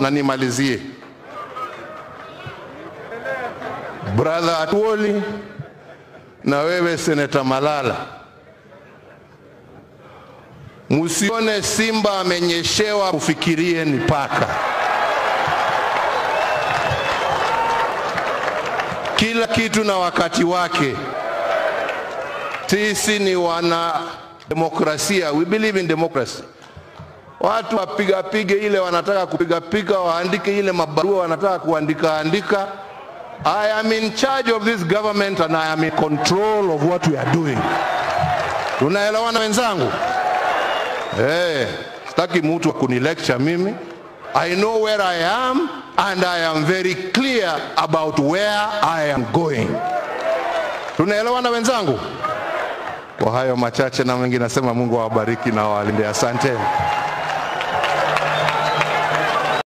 na nimalizie. Brother Atuoli na wewe Seneta Malala, musione simba amenyeshewa, ufikirie ni paka. Kila kitu na wakati wake. Sisi ni wana demokrasia, we believe in democracy. Watu wapigapige ile wanataka kupigapiga, waandike ile mabarua wanataka kuandika andika. I am in charge of this government and I am in control of what we are doing. Tunaelewana wenzangu? Eh, sitaki mtu kunilecture mimi. I know where I am and I am very clear about where I am going. Tunaelewana wenzangu? Kwa hayo machache na mengi nasema Mungu awabariki na awalinde. Asante.